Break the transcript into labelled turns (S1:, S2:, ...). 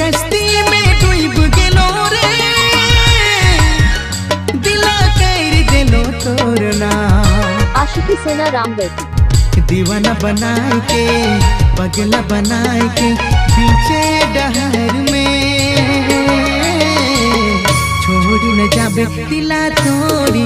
S1: कश्ती में डूब गेलो रे। दिला कर देलो तोरना
S2: आशिकी सेना रामगढ़
S1: दीवाना बनाए के पगला बनाए के पीछे डहर में। छोड़ न जाबे दिला तोरी